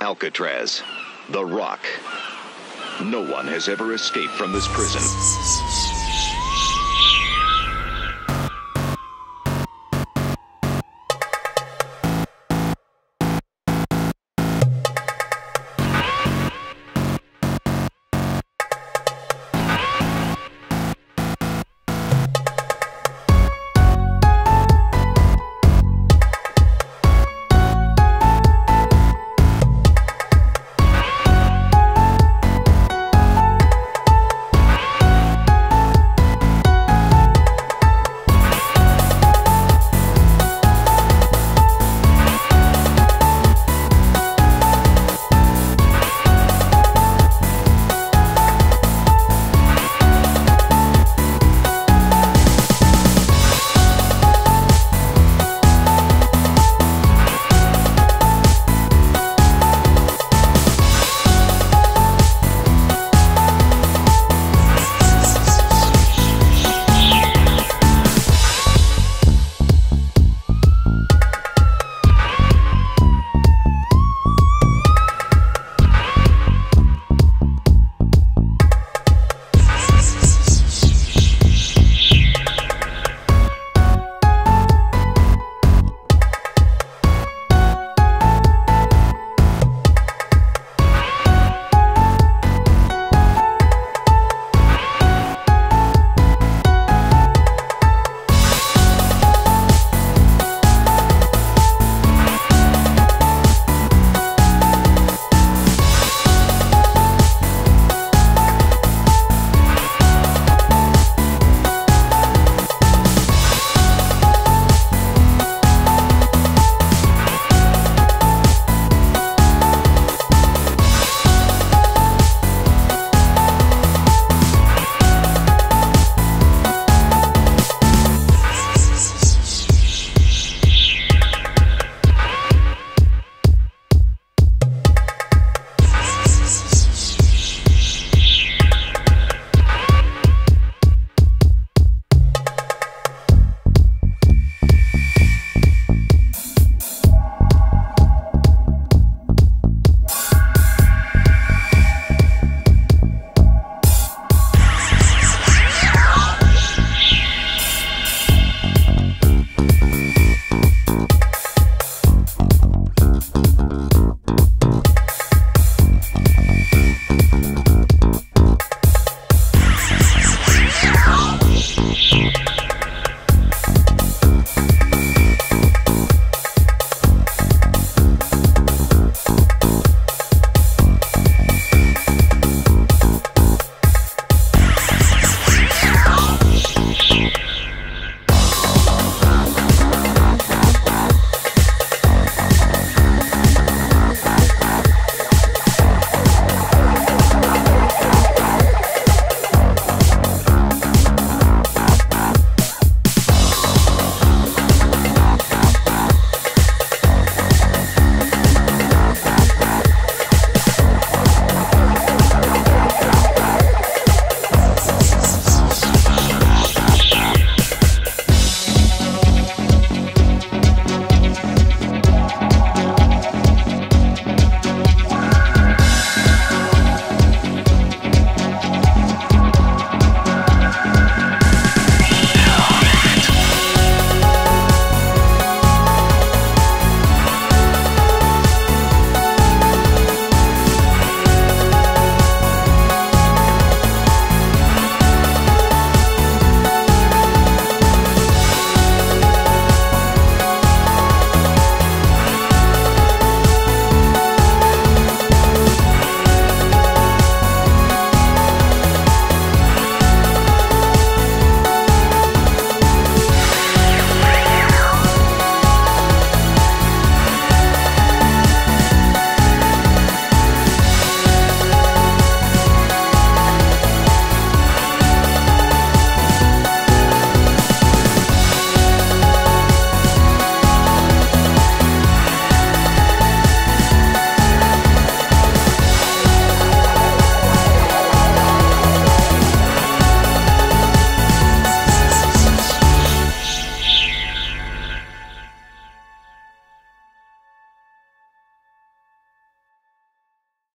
Alcatraz. The Rock. No one has ever escaped from this prison.